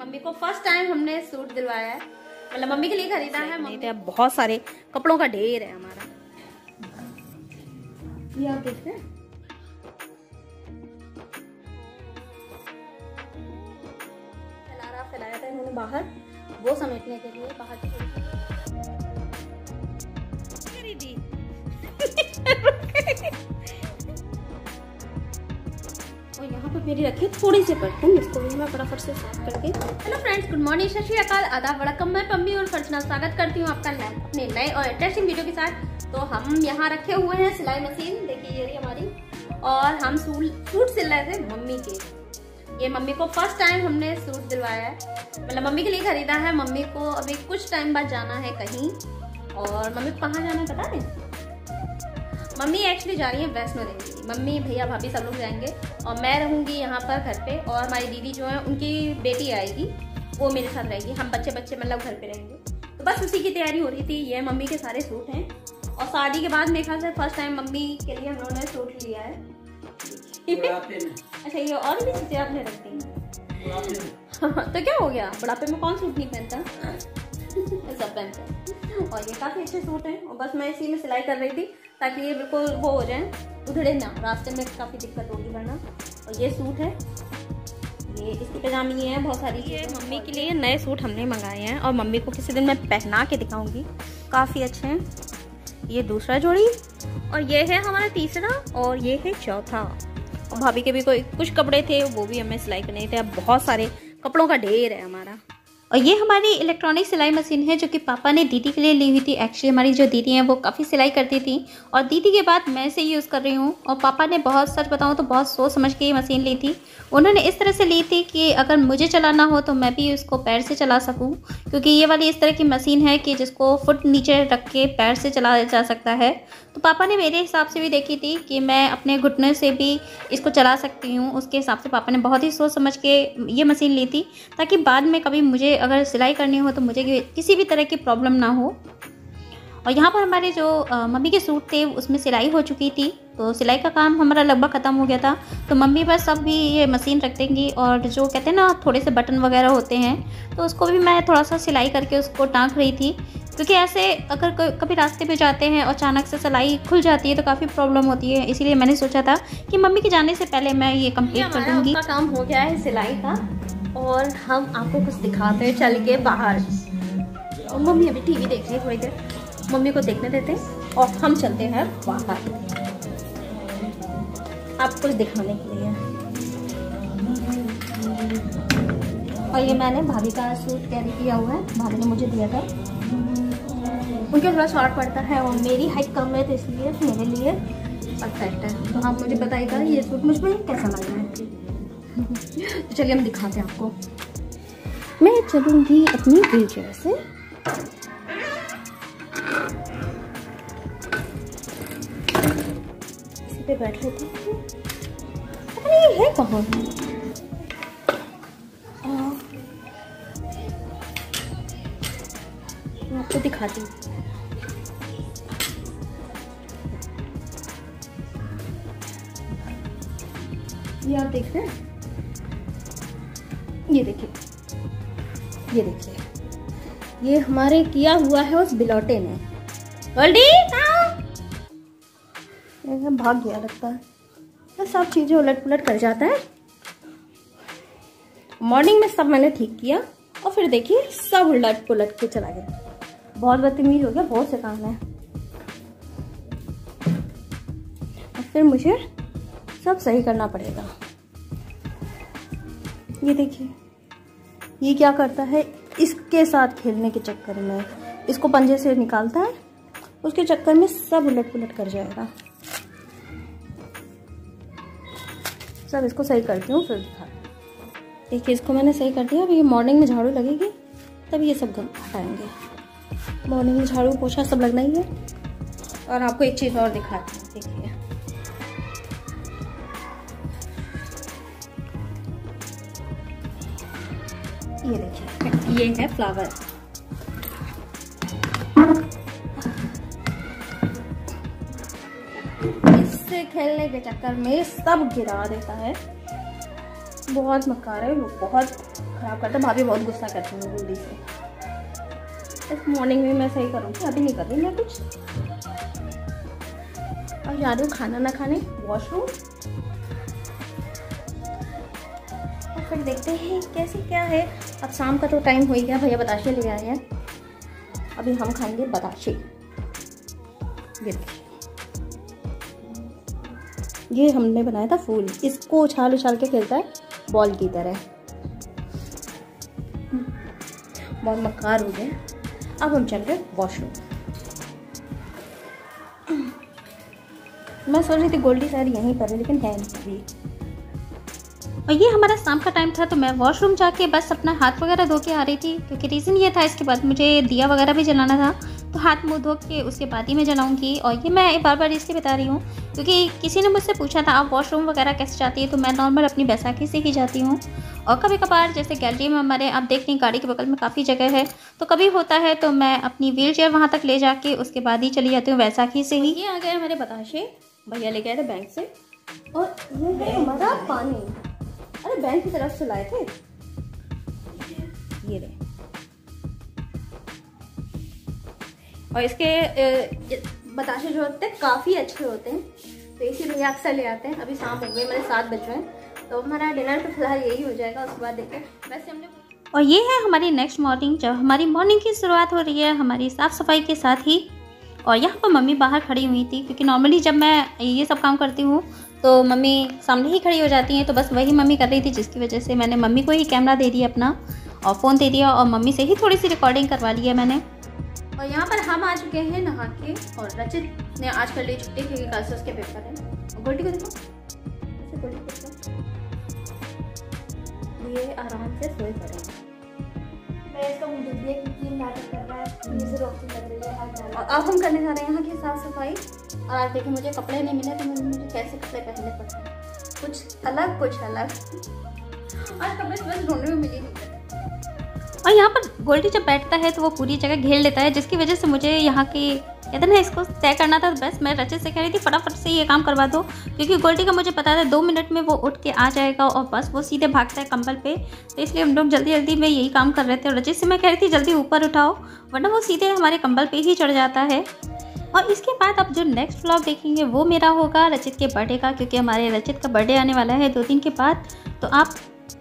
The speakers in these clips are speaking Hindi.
मम्मी को फ़र्स्ट टाइम हमने सूट दिलवाया है। मतलब मम्मी के लिए खरीदा है मम्मी। तो बहुत सारे कपड़ों का ढेर है हमारा। ये आप देख रहे हैं। फैलारा फैलाया था इन्होंने बाहर वो समेटने के लिए बाहर की खरीदी। पर मेरी रखी थोड़ी सी बर्तन इसको भी मैं फटाफट से साफ़ करके हेलो फ्रेंड्स गुड मॉर्निंग सत श्रीकाल आदाब वड़कम मैं पम्मी और फर्चना स्वागत करती हूँ आपका अपने नए और इंटरेस्टिंग वीडियो के साथ। तो हम यहाँ रखे हुए हैं सिलाई मशीन देखिए, ये रही हमारी। और हम सूट सिल रहे थे मम्मी के। ये मम्मी को फ़र्स्ट टाइम हमने सूट दिलवाया है। मतलब मम्मी के लिए खरीदा है। मम्मी को अभी कुछ टाइम बाद जाना है कहीं। और मम्मी कहाँ जाना है पता है? मम्मी एक्चुअली जा रही है वैष्णो देवी मम्मी भैया भाभी सब लोग जाएँगे। और मैं रहूँगी यहाँ पर घर पे और हमारी दीदी जो है उनकी बेटी आएगी। वो मेरे साथ रहेगी। हम बच्चे बच्चे मतलब घर पे रहेंगे। तो बस उसी की तैयारी हो रही थी। ये मम्मी के सारे सूट हैं। और शादी के बाद मेरे ख्याल से फ़र्स्ट टाइम मम्मी के लिए हम लोगों ने सूट लिया है। अच्छा ये और भी चीज़ें आपने रख दी तो क्या हो गया? बुढ़ापे में कौन सूट नहीं पहनता? सब पहनते और ये काफ़ी अच्छे सूट हैं। और बस मैं इसी में सिलाई कर रही थी। ताकि ये बिल्कुल वो हो जाए उधड़े ना। रास्ते में काफ़ी दिक्कत होगी वरना। और ये सूट है। ये इसकी पजामी है बहुत सारी ये मम्मी के लिए नए सूट हमने मंगाए हैं और मम्मी को किसी दिन मैं पहना के दिखाऊँगी। काफ़ी अच्छे हैं। ये दूसरा जोड़ी और ये है हमारा तीसरा और ये है चौथा। और भाभी के भी कोई कुछ कपड़े थे वो भी हमें सिलाई करने थे। अब बहुत सारे कपड़ों का ढेर है हमारा। और ये हमारी इलेक्ट्रॉनिक सिलाई मशीन है जो कि पापा ने दीदी के लिए ली हुई थी। एक्चुअली हमारी जो दीदी हैं, वो काफ़ी सिलाई करती थी। और दीदी के बाद मैं से यूज़ कर रही हूँ। और पापा ने बहुत, सच बताऊँ तो बहुत सोच समझ के ये मशीन ली थी। उन्होंने इस तरह से ली थी कि अगर मुझे चलाना हो तो मैं भी उसको पैर से चला सकूँ। क्योंकि ये वाली इस तरह की मशीन है कि जिसको फुट नीचे रख के पैर से चलाया जा सकता है। तो पापा ने मेरे हिसाब से भी देखी थी कि मैं अपने घुटने से भी इसको चला सकती हूँ। उसके हिसाब से पापा ने बहुत ही सोच समझ के ये मशीन ली थी ताकि बाद में कभी मुझे अगर सिलाई करनी हो तो मुझे किसी भी तरह की प्रॉब्लम ना हो। और यहाँ पर हमारे जो मम्मी के सूट थे उसमें सिलाई हो चुकी थी। तो सिलाई का काम हमारा लगभग ख़त्म हो गया था। तो मम्मी बस सब भी ये मशीन रख देंगी और जो कहते हैं ना थोड़े से बटन वगैरह होते हैं तो उसको भी मैं थोड़ा सा सिलाई करके उसको टाँक रही थी। क्योंकि ऐसे अगर कभी रास्ते पे जाते हैं और अचानक से सिलाई खुल जाती है तो काफ़ी प्रॉब्लम होती है। इसीलिए मैंने सोचा था कि मम्मी के जाने से पहले मैं ये कंप्लीट कर दूँगी। काम हो गया है सिलाई का और हम आपको कुछ दिखाते हैं चल के बाहर। और मम्मी अभी टीवी देख रही है थोड़ी देर। मम्मी को देखने देते हैं और हम चलते हैं बाहर। आप कुछ दिखाने के लिए। और ये मैंने भाभी का सूट कैरी किया हुआ है। भाभी ने मुझे दिया था। उनके थोड़ा शॉर्ट पड़ता है और मेरी हाइट कम है तो इसलिए मेरे लिए परफेक्ट है। तो आप मुझे बताइएगा ये सूट मुझमें कैसा लग रहा है? तो चलिए हम दिखाते हैं आपको। मैं चलूँगी अपनी व्हील से। पे बैठ लेते हैं अरे, ये है कहाँ? मैं आपको दिखाती हूँ। ये आप देख रहे हैं? ये देखिए। ये देखिए। ये हमारे किया हुआ है उस बिलौटे ने गोल्डी एकदम भाग गया लगता है। तो सब चीज़ें उलट पुलट कर जाता है। मॉर्निंग में सब मैंने ठीक किया, और फिर देखिए, सब उलट पुलट के चला गया। बहुत बदतमीज हो गया, बहुत से काम है। और फिर मुझे सब सही करना पड़ेगा। ये देखिए, ये क्या करता है, इसके साथ खेलने के चक्कर में, इसको पंजे से निकालता है, उसके चक्कर में सब उलट पुलट कर जाएगा। सब इसको सही करती हूँ, फिर दिखा। देखिए, इसको मैंने सही कर दिया। अभी ये मॉर्निंग में झाड़ू लगेगी, तब ये सब हटाएँगे मॉर्निंग में झाड़ू, पोछा सब लगना ही है। और आपको एक चीज़ और दिखाती हूँ, देखिए। ये देखिए, ये है फ्लावर खेलने के चक्कर में सब गिरा देता है। बहुत मक्कार है, वो बहुत ख़राब करता है। भाभी बहुत गुस्सा करती हूँ जल्दी से। इस मॉर्निंग में मैं सही करूँगी अभी नहीं कर रही मैं कुछ? और जा रही हूँ खाना ना खाने वॉशरूम और फिर देखते हैं कैसे क्या है। अब शाम का तो टाइम हो ही गया, भैया बताशे ले आए हैं। अभी हम खाएँगे बताशे। ये हमने बनाया था फूल। इसको उछाल उछाल के खेलता है बॉल की तरह। बहुत मक्कार हो गए। अब हम चल रहे वॉशरूम मैं सोच रही थी गोल्डी शायद यहीं पर है, लेकिन है नहीं और ये हमारा शाम का टाइम था तो मैं वॉशरूम जाके बस अपना हाथ वगैरह धो के आ रही थी, क्योंकि रीज़न ये था, इसके बाद मुझे दिया वगैरह भी जलाना था। तो हाथ मुँह धो के उसके बाद ही मैं जलाऊँगी। और ये मैं बार बार इसलिए बता रही हूँ, क्योंकि किसी ने मुझसे पूछा था, आप वॉशरूम वगैरह कैसे जाती है? तो मैं नॉर्मल अपनी बैसाखी से ही जाती हूँ। और कभी कभार जैसे गैलरी में हमारे, आप देख रही गाड़ी के बगल में काफ़ी जगह है। तो कभी होता है तो मैं अपनी व्हील चेयर वहाँ तक ले जाके उसके बाद ही चली जाती हूँ वैसाखी से ही। ये आ गए हमारे बताशे। भैया ले गए थे बैंक से। और ये है हमारा पानी। अरे बैंक की तरफ़ से लाए थे? ये रहे। और इसके बताशे जो होते हैं, काफ़ी अच्छे होते हैं। तो इसी भैया अक्सर ले आते हैं। अभी शाम हो गई मेरे सात बज रहे हैं। तो हमारा डिनर तो फ़िलहाल यही हो जाएगा, उसके बाद देखते हैं। वैसे हमने और ये है हमारी नेक्स्ट मॉर्निंग जब हमारी मॉर्निंग की शुरुआत हो रही है, हमारी साफ़ सफ़ाई के साथ ही। और यहाँ पर मम्मी बाहर खड़ी हुई थी, क्योंकि नॉर्मली जब मैं ये सब काम करती हूँ तो मम्मी सामने ही खड़ी हो जाती हैं तो बस वही मम्मी कर रही थी, जिसकी वजह से मैंने मम्मी को ही कैमरा दे दिया अपना, और फ़ोन दे दिया, और मम्मी से ही थोड़ी सी रिकॉर्डिंग करवा ली है मैंने। और यहाँ पर हम आ चुके हैं नहा के और रचित ने आज कर ली छुट्टी क्योंकि कल से उसके पेपर है। और गोल्टी को देखो। ऐसे गोल्टी को ये आराम से सोए पड़े और अब हम करने जा रहे हैं यहाँ की साफ़ सफ़ाई। और आज देखिए मुझे कपड़े नहीं मिले तो मुझे कैसे कपड़े पहनने पड़ते हैं? कुछ अलग कुछ अलग। आज कपड़े बस ढूँढने में मिली। नहीं और यहाँ पर गोल्डी जब बैठता है तो वो पूरी जगह घेर लेता है, जिसकी वजह से मुझे यहाँ की, कहते ना, इसको तय करना था, बस मैं रचित से कह रही थी, फटाफट से ये काम करवा दो, क्योंकि गोल्डी का मुझे पता था दो मिनट में वो उठ के आ जाएगा और बस वो सीधे भागता है कंबल पे। तो इसलिए हम लोग जल्दी जल्दी में यही काम कर रहे थे और रचित से मैं कह रही थी, जल्दी ऊपर उठाओ, वरना वो सीधे हमारे कंबल पे ही चढ़ जाता है। और इसके बाद अब जो नेक्स्ट व्लॉग देखेंगे वो मेरा होगा रचित के बर्थडे का, क्योंकि हमारे रचित का बर्थडे आने वाला है दो दिन के बाद। तो आप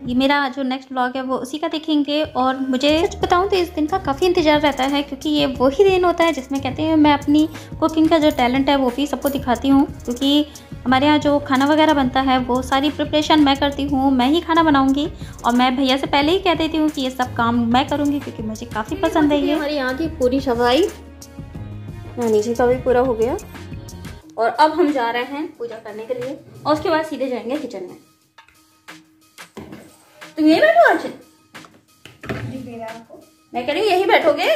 ये मेरा जो नेक्स्ट ब्लॉग है वो उसी का देखेंगे। और मुझे सच बताऊँ तो इस दिन का काफ़ी इंतज़ार रहता है क्योंकि ये वही दिन होता है जिसमें कहते हैं मैं अपनी कुकिंग का जो टैलेंट है वो भी सबको दिखाती हूँ। क्योंकि हमारे यहाँ जो खाना वगैरह बनता है वो सारी प्रिपरेशन मैं करती हूँ मैं ही खाना बनाऊँगी। और मैं भैया से पहले ही कह देती हूँ कि ये सब काम मैं करूँगी क्योंकि मुझे काफ़ी पसंद है ये। हमारे यहाँ की पूरी सफ़ाई नीचे का भी पूरा हो गया। और अब हम जा रहे हैं पूजा करने के लिए और उसके बाद सीधे जाएँगे किचन में। तुम यही बैठो आज? मैं कह रही हूँ, यही बैठोगे?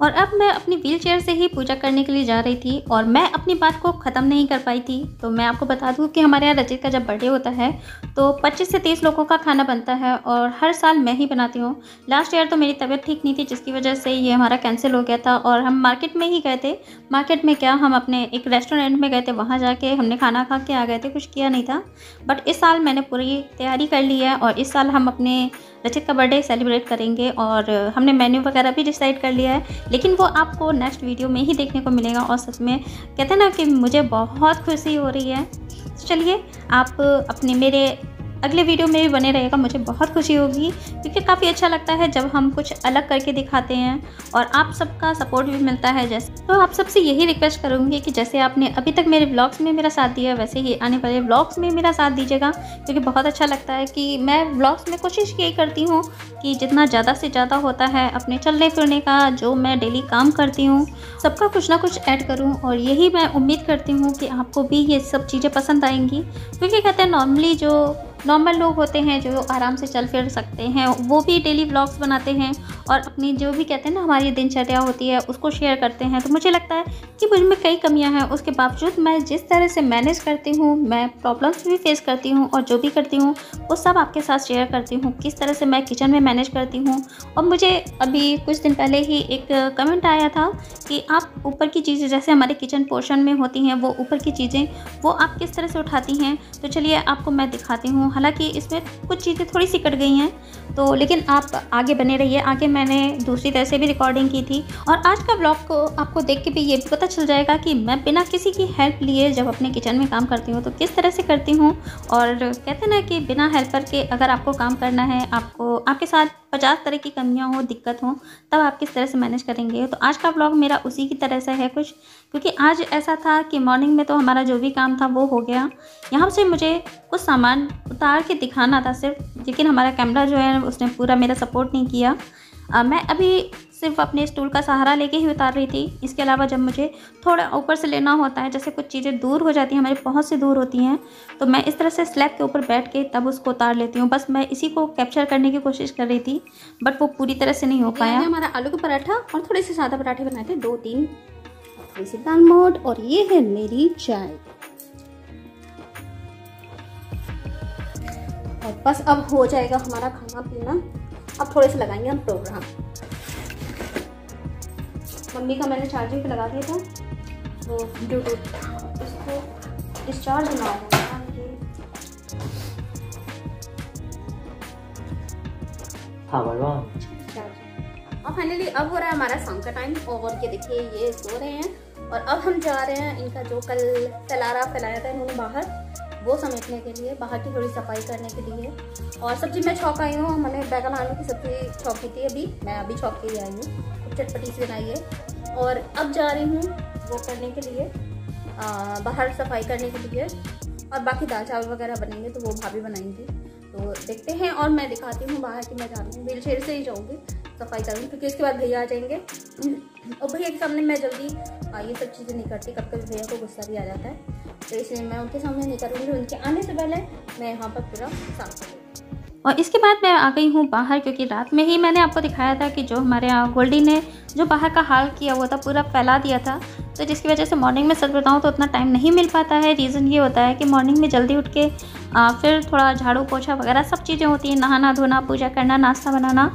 और अब मैं अपनी व्हील चेयर से ही पूजा करने के लिए जा रही थी और मैं अपनी बात को ख़त्म नहीं कर पाई थी। तो मैं आपको बता दूँ कि हमारे यहाँ रचित का जब बर्थडे होता है तो 25 से 30 लोगों का खाना बनता है और हर साल मैं ही बनाती हूँ। लास्ट ईयर तो मेरी तबीयत ठीक नहीं थी, जिसकी वजह से ये हमारा कैंसिल हो गया था और हम मार्केट में ही गए थे। मार्केट में क्या, हम अपने एक रेस्टोरेंट में गए थे, वहाँ जाके हमने खाना खा के आ गए थे, कुछ किया नहीं था। बट इस साल मैंने पूरी तैयारी कर ली है और इस साल हम अपने रचित का बर्थडे सेलिब्रेट करेंगे और हमने मेन्यू वगैरह भी डिसाइड कर लिया है, लेकिन वो आपको नेक्स्ट वीडियो में ही देखने को मिलेगा और सच में कहते हैं ना कि मुझे बहुत खुशी हो रही है। चलिए, आप अपने मेरे अगले वीडियो में भी बने रहेगा मुझे बहुत खुशी होगी, क्योंकि काफ़ी अच्छा लगता है जब हम कुछ अलग करके दिखाते हैं और आप सबका सपोर्ट भी मिलता है जैसे। तो आप सबसे यही रिक्वेस्ट करूँगी कि जैसे आपने अभी तक मेरे ब्लॉग्स में मेरा साथ दिया वैसे ही आने वाले ब्लॉग्स में मेरा साथ दीजिएगा, क्योंकि बहुत अच्छा लगता है कि मैं ब्लॉग्स में कोशिश यही करती हूँ कि जितना ज़्यादा से ज़्यादा होता है अपने चलने फिरने का, जो मैं डेली काम करती हूँ, सबका कुछ ना कुछ ऐड करूँ और यही मैं उम्मीद करती हूँ कि आपको भी ये सब चीज़ें पसंद आएँगी। क्योंकि कहते हैं नॉर्मली जो नॉर्मल लोग होते हैं जो आराम से चल फिर सकते हैं, वो भी डेली ब्लॉग्स बनाते हैं और अपनी जो भी कहते हैं ना, हमारी दिनचर्या होती है, उसको शेयर करते हैं। तो मुझे लगता है कि मुझमें कई कमियाँ हैं, उसके बावजूद मैं जिस तरह से मैनेज करती हूँ, मैं प्रॉब्लम्स भी फेस करती हूँ और जो भी करती हूँ, वो सब आपके साथ शेयर करती हूँ, किस तरह से मैं किचन में मैनेज करती हूँ। और मुझे अभी कुछ दिन पहले ही एक कमेंट आया था कि आप ऊपर की चीज़ें, जैसे हमारे किचन पोर्शन में होती हैं, वो ऊपर की चीज़ें, वो आप किस तरह से उठाती हैं? तो चलिए आपको मैं दिखाती हूँ। हालाँकि इसमें कुछ चीज़ें थोड़ी सी कट गई हैं तो लेकिन आप आगे बने रहिए। आगे मैंने दूसरी तरह से भी रिकॉर्डिंग की थी। और आज का ब्लॉग को आपको देख के भी ये भी पता चल जाएगा कि मैं बिना किसी की हेल्प लिए जब अपने किचन में काम करती हूँ तो किस तरह से करती हूँ। और कहते हैं ना कि बिना हेल्पर के अगर आपको काम करना है, आपको, आपके साथ पचास तरह की कमियाँ हो दिक्कत हो तब आप किस तरह से मैनेज करेंगे? तो आज का ब्लॉग मेरा उसी की तरह से है कुछ क्योंकि आज ऐसा था कि मॉर्निंग में तो हमारा जो भी काम था वो हो गया। यहाँ से मुझे कुछ सामान उतार के दिखाना था सिर्फ़ लेकिन हमारा कैमरा जो है उसने पूरा मेरा सपोर्ट नहीं किया। आ, मैं अभी सिर्फ़ अपने स्टूल का सहारा लेके ही उतार रही थी। इसके अलावा जब मुझे थोड़ा ऊपर से लेना होता है जैसे कुछ चीज़ें दूर हो जाती हैं हमारी पहुँच से दूर होती हैं तो मैं इस तरह से स्लैब के ऊपर बैठ के तब उसको उतार लेती हूँ। बस मैं इसी को कैप्चर करने की कोशिश कर रही थी बट वो पूरी तरह से नहीं हो पाया। हमारा आलू का पराठा और थोड़े से सादा पराठे बनाए थे दो तीन। थोड़ी सी दाल मोट और ये है मेरी चाय। और बस अब हो जाएगा हमारा खाना पीना। अब थोड़े से लगाएँगे हम प्रोग्राम। मम्मी का मैंने चार्जिंग पे लगा दिया था। वो ब्लूटूथ इसको डिस्चार्ज ना हो। हाँ और फाइनली अब हो रहा है हमारा शाम का टाइम और ये देखिए ये सो रहे हैं। और अब हम जा रहे हैं इनका जो कल फैलारा फैलाया था इन्होंने बाहर वो समेटने के लिए बाहर की थोड़ी सफ़ाई करने के लिए। और सब्ज़ी मैं छौक आई हूँ। मैंने बैगन आलू की सब्ज़ी छौकी थी अभी। मैं अभी छौक के ही आई हूँ। चटपटी सी बनाई है और अब जा रही हूँ वो करने के लिए आ, बाहर सफ़ाई करने के लिए। और बाकी दाल चावल वगैरह बनेंगे तो वो भाभी बनाएँगी। तो देखते हैं और मैं दिखाती हूँ बाहर की मैं जा रही हूँ। व्हील चेयर से ही जाऊँगी सफ़ाई करूँगी क्योंकि इसके बाद भैया आ जाएँगे। और भैया के सामने मैं जल्दी ये सब चीज़ें नहीं करती कब कभी भैया को गुस्सा भी आ जाता है। तो इसलिए मैं उनके सामने नहीं करूँगी उनके आने से पहले मैं यहाँ पर पूरा साफ़ करूँगी और इसके बाद मैं आ गई हूँ बाहर, क्योंकि रात में ही मैंने आपको दिखाया था कि जो हमारे यहाँ गोल्डी ने जो बाहर का हाल किया हुआ था पूरा फैला दिया था। तो जिसकी वजह से मॉर्निंग में सच बताऊँ तो उतना टाइम नहीं मिल पाता है। रीज़न ये होता है कि मॉर्निंग में जल्दी उठ के फिर थोड़ा झाड़ू पोछा वगैरह सब चीज़ें होती हैं नहाना धोना पूजा करना, नाश्ता बनाना।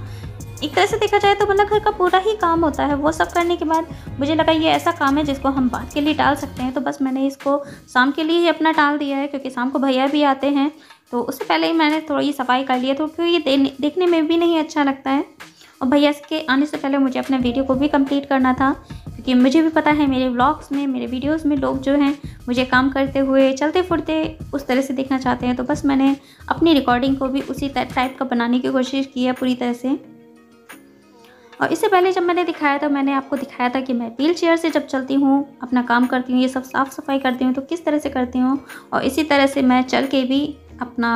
एक तरह से देखा जाए तो मतलब घर का पूरा ही काम होता है। वो सब करने के बाद मुझे लगा ये ऐसा काम है जिसको हम बात के लिए टाल सकते हैं। तो बस मैंने इसको शाम के लिए ही अपना टाल दिया है क्योंकि शाम को भैया भी आते हैं। तो उससे पहले ही मैंने थोड़ी सफ़ाई कर लिया तो क्योंकि ये देखने में भी नहीं अच्छा लगता है। और भैया के आने से पहले मुझे अपने वीडियो को भी कंप्लीट करना था। क्योंकि मुझे भी पता है मेरे व्लॉग्स में, मेरे वीडियोस में लोग जो हैं, मुझे काम करते हुए चलते फिरते उस तरह से देखना चाहते हैं। तो बस मैंने अपनी रिकॉर्डिंग को भी उसी टाइप का बनाने की कोशिश की है पूरी तरह से। और इससे पहले जब मैंने दिखाया था मैंने आपको दिखाया था कि मैं व्हील चेयर से जब चलती हूँ अपना काम करती हूँ ये सब साफ़ सफ़ाई करती हूँ तो किस तरह से करती हूँ? और इसी तरह से मैं चल के भी अपना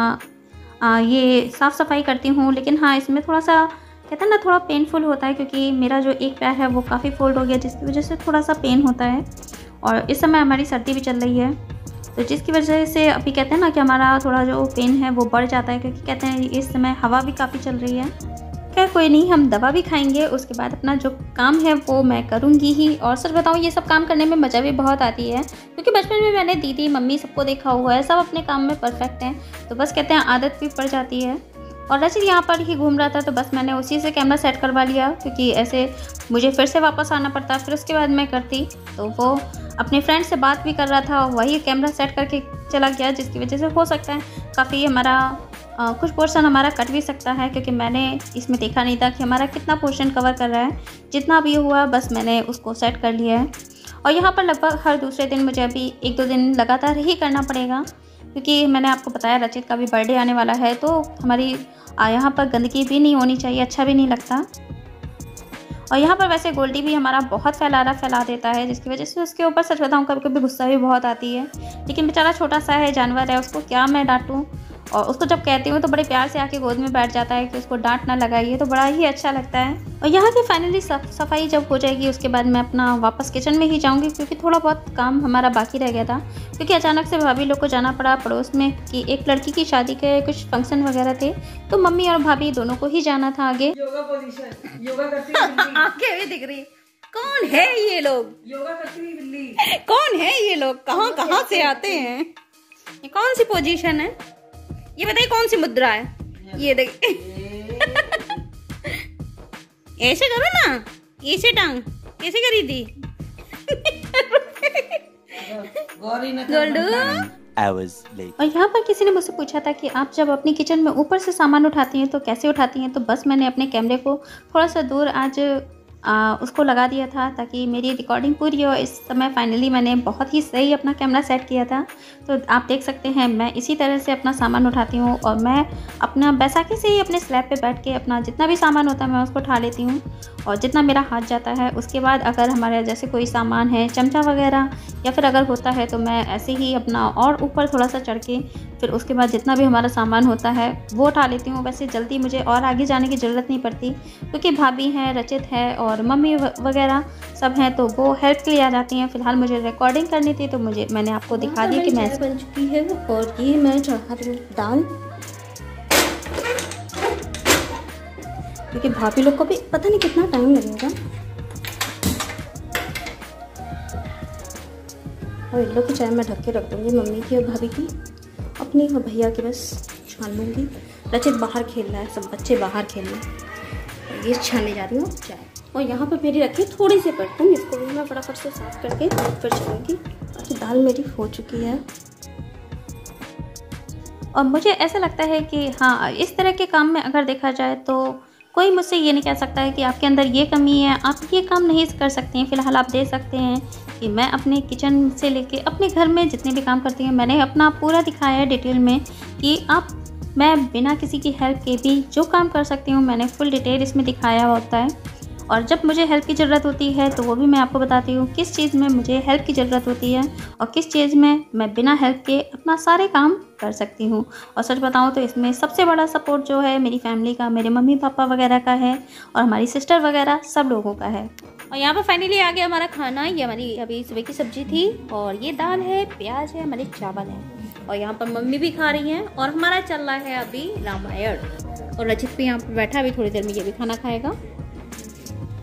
आ, ये साफ़ सफ़ाई करती हूँ। लेकिन हाँ इसमें थोड़ा सा कहते हैं ना थोड़ा पेनफुल होता है क्योंकि मेरा जो एक पैर है वो काफ़ी फोल्ड हो गया जिसकी वजह से थोड़ा सा पेन होता है। और इस समय हमारी सर्दी भी चल रही है तो जिसकी वजह से अभी कहते हैं ना कि हमारा थोड़ा जो पेन है वो बढ़ जाता है क्योंकि कहते हैं इस समय हवा भी काफ़ी चल रही है। खैर कोई नहीं, हम दवा भी खाएँगे, उसके बाद अपना जो काम है वो मैं करूँगी ही। और सर बताऊँ, ये सब काम करने में मज़ा भी बहुत आती है, क्योंकि बचपन में मैंने दीदी, मम्मी सबको देखा हुआ है, सब अपने काम में परफेक्ट हैं तो बस कहते हैं आदत भी पड़ जाती है। और रचित यहाँ पर ही घूम रहा था तो बस मैंने उसी से कैमरा सेट करवा लिया, क्योंकि ऐसे मुझे फिर से वापस आना पड़ता, फिर उसके बाद मैं करती तो वो अपने फ्रेंड से बात भी कर रहा था वही कैमरा सेट करके चला गया, जिसकी वजह से हो सकता है, काफ़ी हमारा आ, कुछ पोर्शन हमारा कट भी सकता है क्योंकि मैंने इसमें देखा नहीं था कि हमारा कितना पोर्शन कवर कर रहा है। जितना भी हुआ बस मैंने उसको सेट कर लिया है। और यहाँ पर लगभग हर दूसरे दिन मुझे अभी एक दो दिन लगातार ही करना पड़ेगा क्योंकि मैंने आपको बताया रचित का भी बर्थडे आने वाला है तो हमारी यहाँ पर गंदगी भी नहीं होनी चाहिए अच्छा भी नहीं लगता। और यहाँ पर वैसे गोल्डी भी हमारा बहुत फैलारा फैला देता है जिसकी वजह से उसके ऊपर सच बताऊँ कभी कभी गुस्सा भी बहुत आती है। लेकिन बेचारा छोटा सा है जानवर है उसको क्या मैं डांटूँ? और उसको जब कहती हूँ तो बड़े प्यार से आके गोद में बैठ जाता है कि उसको डांट ना लगाइए तो बड़ा ही अच्छा लगता है। और यहाँ की फाइनली सफ़ाई जब हो जाएगी उसके बाद मैं अपना वापस किचन में ही जाऊँगी क्योंकि थोड़ा बहुत काम हमारा बाकी रह गया था। क्योंकि अचानक से भाभी लोग को जाना पड़ा पड़ोस में कि एक लड़की की शादी के कुछ फ़ंक्शन वगैरह थे तो मम्मी और भाभी दोनों को ही जाना था आगे। योगा पोजिशन योगा करती दिख रही। कौन है ये लोग? योगा करती हुई बिल्ली कौन है ये लोग? कहाँ कहाँ से आते हैं? ये कौन सी पोजीशन है? ये बताइए कौन सी मुद्रा है? ये देख। ऐसे करो ना। ऐसे टांग। कैसे करी थी. और यहाँ पर किसी ने मुझसे पूछा था कि आप जब अपनी किचन में ऊपर से सामान उठाती हैं तो कैसे उठाती हैं? तो बस मैंने अपने कैमरे को थोड़ा सा दूर आज आ, उसको लगा दिया था ताकि मेरी रिकॉर्डिंग पूरी हो। इस समय फाइनली मैंने बहुत ही सही अपना कैमरा सेट किया था। तो आप देख सकते हैं मैं इसी तरह से अपना सामान उठाती हूँ और मैं अपना बैसाखी से ही अपने स्लैब पे बैठ के अपना जितना भी सामान होता है मैं उसको उठा लेती हूँ। और जितना मेरा हाथ जाता है उसके बाद अगर हमारे जैसे कोई सामान है चमचा वगैरह या फिर अगर होता है तो मैं ऐसे ही अपना और ऊपर थोड़ा सा चढ़ के फिर उसके बाद जितना भी हमारा सामान होता है वो उठा लेती हूँ। वैसे जल्दी मुझे और आगे जाने की ज़रूरत नहीं पड़ती क्योंकि भाभी हैं रचित है और मम्मी वगैरह सब हैं तो वो हेल्प के लिए आ जाती हैं। फ़िलहाल मुझे रिकॉर्डिंग करनी थी तो मुझे मैंने आपको दिखा दी कि मैं बन चुकी है और ये मैं चढ़ा रही हूँ दाल। क्योंकि भाभी लोग को भी पता नहीं कितना टाइम लगेगा। और इन लोग की चाय मैं ढक के रख दूँगी मम्मी की और भाभी की। अपनी और भैया की बस छान लूँगी। रचित बाहर खेल रहा है, सब बच्चे बाहर खेल रहे हैं। ये छानने जा रही हूँ चाय। और यहाँ पर मेरी रखी थोड़ी सी बर्तन, इसको भी मैं फटाफट से साफ़ करके फिर चलूँगी। और दाल मेरी हो चुकी है। और मुझे ऐसा लगता है कि हाँ इस तरह के काम में अगर देखा जाए तो कोई मुझसे ये नहीं कह सकता है कि आपके अंदर ये कमी है, आप ये काम नहीं कर सकते हैं, फ़िलहाल आप दे सकते हैं कि मैं अपने किचन से लेके अपने घर में जितने भी काम करती हूँ, मैंने अपना पूरा दिखाया है डिटेल में कि आप, मैं बिना किसी की हेल्प के भी जो काम कर सकती हूँ, मैंने फुल डिटेल इसमें दिखाया होता है। और जब मुझे हेल्प की ज़रूरत होती है तो वो भी मैं आपको बताती हूँ किस चीज़ में मुझे हेल्प की ज़रूरत होती है और किस चीज़ में मैं बिना हेल्प के अपना सारे काम कर सकती हूँ। और सच बताऊँ तो इसमें सबसे बड़ा सपोर्ट जो है मेरी फैमिली का, मेरे मम्मी पापा वगैरह का है और हमारी सिस्टर वगैरह सब लोगों का है। और यहाँ पर फाइनली आ गया हमारा खाना। ये हमारी अभी सुबह की सब्ज़ी थी और ये दाल है, प्याज है, हमारे चावल है। और यहाँ पर मम्मी भी खा रही हैं और हमारा चल रहा है अभी रामायण। और रचित भी यहाँ पर बैठा अभी थोड़ी देर में ये भी खाना खाएगा।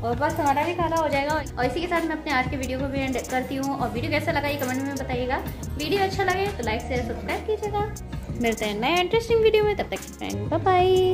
और बस हमारा भी खाना हो जाएगा। और इसी के साथ मैं अपने आज के वीडियो को भी एंड करती हूँ। और वीडियो कैसा लगा ये कमेंट में बताइएगा। वीडियो अच्छा लगे तो लाइक शेयर सब्सक्राइब कीजिएगा। मिलते हैं नए इंटरेस्टिंग वीडियो में। तब तक बाय